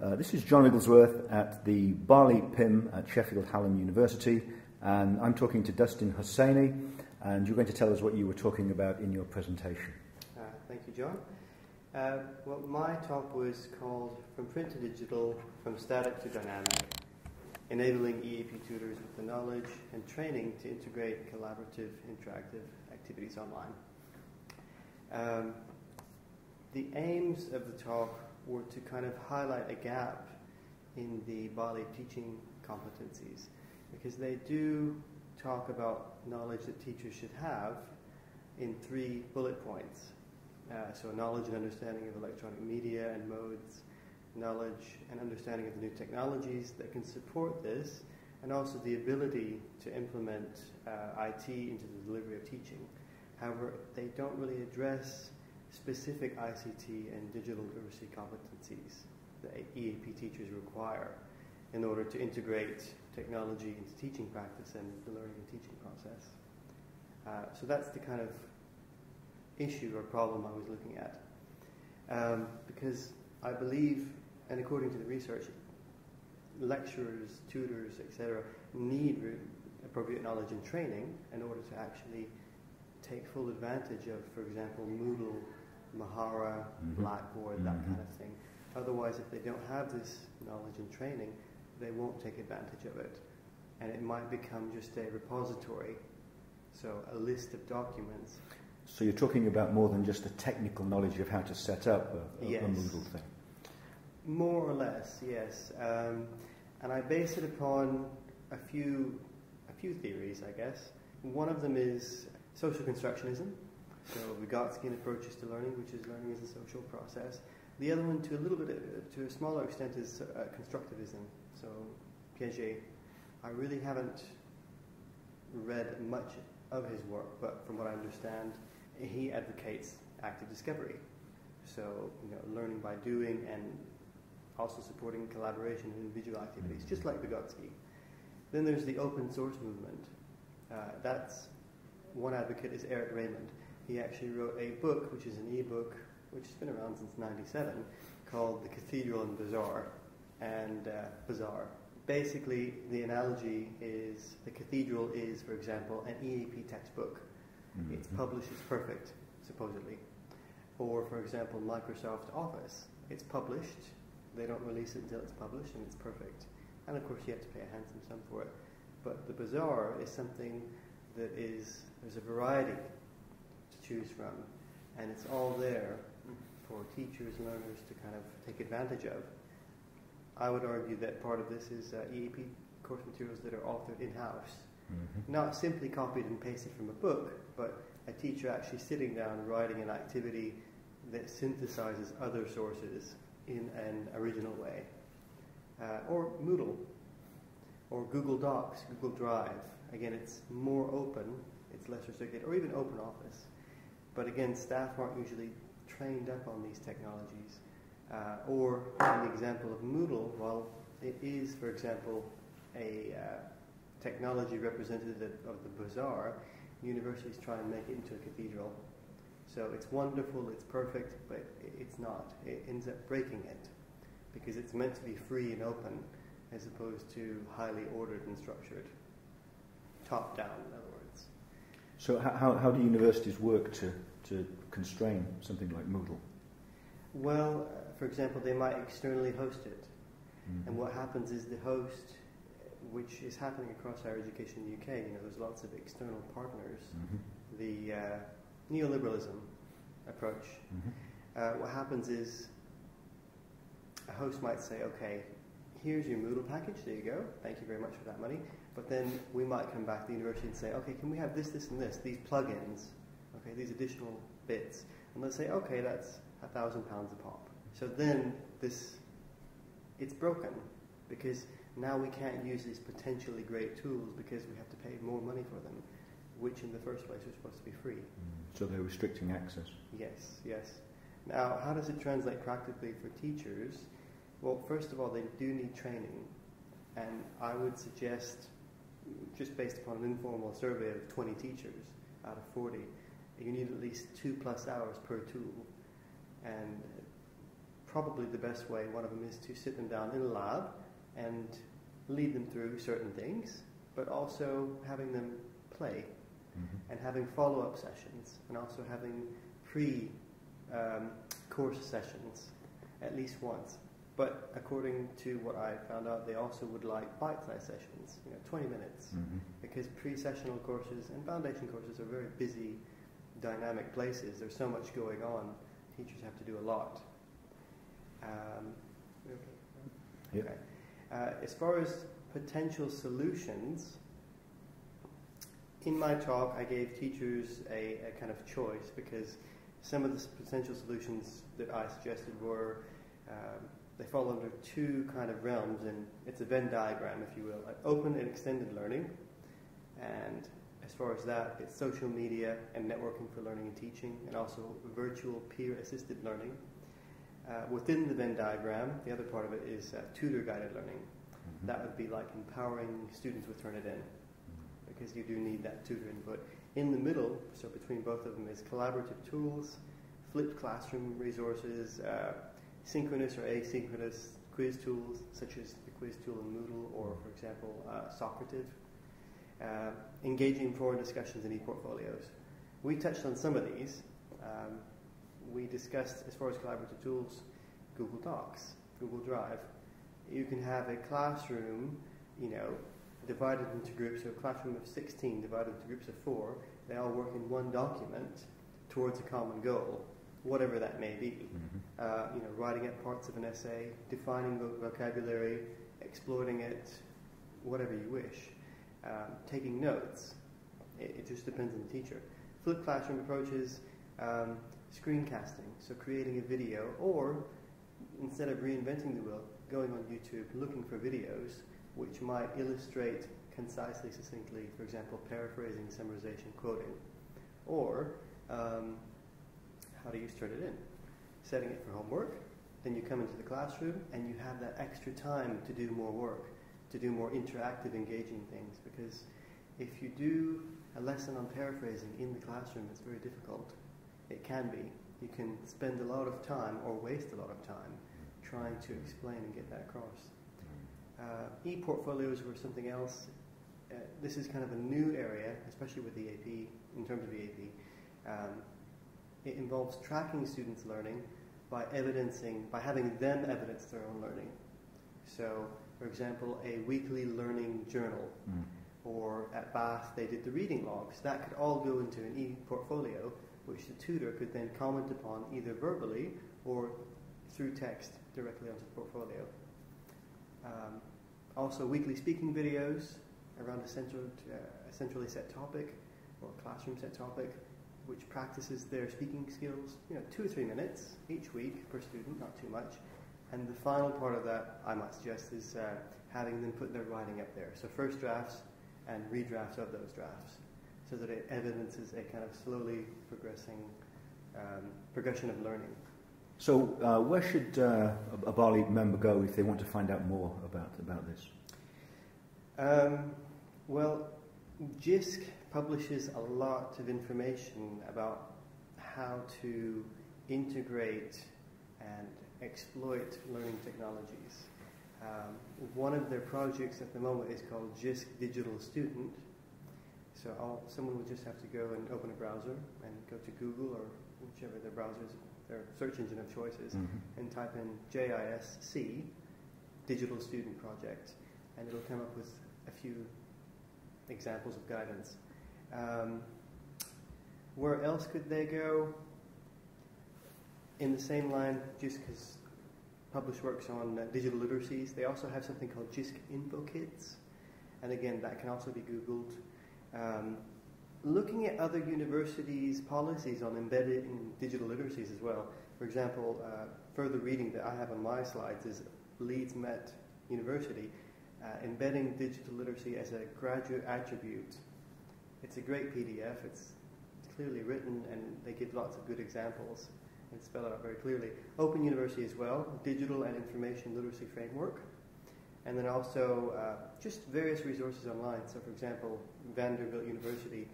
Uh, this is John Wrigglesworth at the BALEAP PIM at Sheffield Hallam University, and I'm talking to Dustin Hosseini, and you're going to tell us what you were talking about in your presentation. Uh, thank you, John. Uh, well, my talk was called From Print to Digital, From Static to Dynamic, enabling EAP tutors with the knowledge and training to integrate collaborative, interactive activities online. Um, the aims of the talk were to kind of highlight a gap in the BALEAP teaching competencies because they do talk about knowledge that teachers should have in three bullet points. Uh, so, knowledge and understanding of electronic media and modes, knowledge and understanding of the new technologies that can support this, and also the ability to implement uh, IT into the delivery of teaching. However, they don't really address specific ICT and digital literacy competencies that EAP teachers require in order to integrate technology into teaching practice and the learning and teaching process. Uh, so that's the kind of issue or problem I was looking at. Um, because I believe, and according to the research, lecturers, tutors, etc., need appropriate knowledge and training in order to actually take full advantage of, for example, Moodle Mahara, mm-hmm. Blackboard, mm-hmm. that kind of thing. Otherwise, if they don't have this knowledge and training, they won't take advantage of it. And it might become just a repository, so a list of documents. So you're talking about more than just the technical knowledge of how to set up a, a, yes. a Moodle thing? More or less, yes. Um, and I base it upon a few, a few theories, I guess. One of them is social constructionism, so Vygotskian approaches to learning, which is learning as a social process. The other one, to a little bit, uh, to a smaller extent, is uh, constructivism. So Piaget. I really haven't read much of his work, but from what I understand, he advocates active discovery. So you know, learning by doing and also supporting collaboration and individual activities, just like Vygotsky. Then there's the open source movement. Uh, that's one advocate is Eric Raymond. He actually wrote a book, which is an e-book, which has been around since '97, called "The Cathedral and Bazaar," and uh, Bazaar. Basically, the analogy is the cathedral is, for example, an EAP textbook. Mm-hmm. It's published, it's perfect, supposedly. Or, for example, Microsoft Office. It's published, they don't release it until it's published, and it's perfect. And of course, you have to pay a handsome sum for it. But the bazaar is something that is, there's a variety choose from. And it's all there for teachers, learners to kind of take advantage of. I would argue that part of this is uh, EAP course materials that are authored in-house. Mm-hmm. Not simply copied and pasted from a book, but a teacher actually sitting down writing an activity that synthesizes other sources in an original way. Uh, or Moodle, or Google Docs, Google Drive. Again, it's more open, it's less restricted, or even Open Office. But again, staff aren't usually trained up on these technologies. Uh, or the example of Moodle, well, it is, for example, a uh, technology representative of the bazaar, universities try and make it into a cathedral. So it's wonderful, it's perfect, but it's not. It ends up breaking it because it's meant to be free and open as opposed to highly ordered and structured. Top down, in other words. So, how, how do universities work to to constrain something like Moodle? Well, for example, they might externally host it. Mm-hmm. And what happens is the host, which is happening across higher education in the UK, you know, there's lots of external partners. Mm-hmm. The uh, neoliberalism approach. Mm-hmm. Uh, what happens is a host might say, okay, here's your Moodle package, there you go, thank you very much for that money. But then we might come back to the university and say, okay, can we have this, this, and this, these plugins okay, these additional bits. And let's say, okay, that's a thousand pounds a pop. So then this, it's broken because now we can't use these potentially great tools because we have to pay more money for them, which in the first place was supposed to be free. Mm. So they're restricting access. Yes, yes. Now, how does it translate practically for teachers? Well, first of all, they do need training. And I would suggest, just based upon an informal survey of 20 teachers out of 40, you need at least two plus hours per tool. And probably the best way. One of them is to sit them down in a lab and lead them through certain things, but also having them play Mm-hmm. and having follow up sessions and also having pre um, course sessions at least once. But according to what I found out, they also would like bite sized sessions, you know, 20 minutes, Mhm. because pre sessional courses and foundation courses are very busy, dynamic places. There's so much going on, teachers have to do a lot. Um, okay. Yeah. Okay. Uh, as far as potential solutions, in my talk, I gave teachers a, a kind of choice because some of the potential solutions that I suggested were um, they fall under two kind of realms, and it's a Venn diagram, if you will, like open and extended learning. And as far as that, it's social media and networking for learning and teaching, and also virtual peer-assisted learning. Uh, within the Venn diagram, the other part of it is uh, tutor-guided learning. Mhm. That would be like empowering students with Turnitin, because you do need that tutor input. In the middle, so between both of them, is collaborative tools, flipped classroom resources, uh, synchronous or asynchronous quiz tools, such as the quiz tool in Moodle, or for example, uh, Socrative. Uh, engaging forum discussions in e-portfolios. We touched on some of these. Um, we discussed, as far as collaborative tools, Google Docs, Google Drive. You can have a classroom, you know, divided into groups, so a classroom of 16 divided into groups of four. They all work in one document towards a common goal, whatever that may be. Mhm. Uh, you know, writing up parts of an essay, defining vo- vocabulary, exploiting it, whatever you wish. Um, taking notes. It, it just depends on the teacher. Flipped classroom approaches, um, screencasting, so creating a video, or instead of reinventing the wheel, going on YouTube, looking for videos which might illustrate concisely, succinctly, for example, paraphrasing, summarization, quoting, or um, how to use in? setting it for homework. Then you come into the classroom and you have that extra time to do more work, to do more interactive, engaging things. Because if you do a lesson on paraphrasing in the classroom, it's very difficult. It can be. You can spend a lot of time or waste a lot of time trying to explain and get that across. Uh, e-portfolios were something else. Uh, this is kind of a new area, especially with the AP, in terms of the AP. Um, it involves tracking students' learning by evidencing, by having them evidence their own learning. So, for example, a weekly learning journal, Mm. or at Bath they did the reading logs. That could all go into an e-portfolio, which the tutor could then comment upon either verbally or through text directly onto the portfolio. Um, also, weekly speaking videos around a, central, uh, a centrally set topic or classroom set topic, which practices their speaking skills. You know, two or three minutes each week per student, not too much. And the final part of that, I might suggest, is uh, having them put their writing up there. So first drafts and redrafts of those drafts, so that it evidences a kind of slowly progressing um, progression of learning. So, uh, where should uh, a BALEAP member go if they want to find out more about, about this? Um, well, JISC publishes a lot of information about how to integrate and exploit learning technologies. Um, one of their projects at the moment is called JISC Digital Student. So all, someone would just have to go and open a browser and go to Google or whichever their browsers, their search engine of choice is, Mhm. and type in JISC, Digital Student Project, and it'll come up with a few examples of guidance. Um, where else could they go? In the same line, just because Publish works on uh, digital literacies, they also have something called JISC Info Kits, and again, that can also be Googled. Um, looking at other universities' policies on embedding digital literacies as well. For example, uh, further reading that I have on my slides is Leeds Met University uh, embedding digital literacy as a graduate attribute. It's a great PDF. It's, it's clearly written, and they give lots of good examples and spell it out very clearly. Open University as well, digital and information literacy framework. And then also uh, just various resources online. So, for example, Vanderbilt University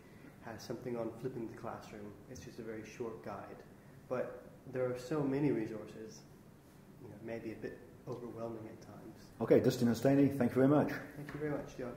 has something on flipping the classroom. It's just a very short guide. But there are so many resources you know, maybe a bit overwhelming at times. Okay, Dustin Hosseini, thank you very much. Thank you very much, John.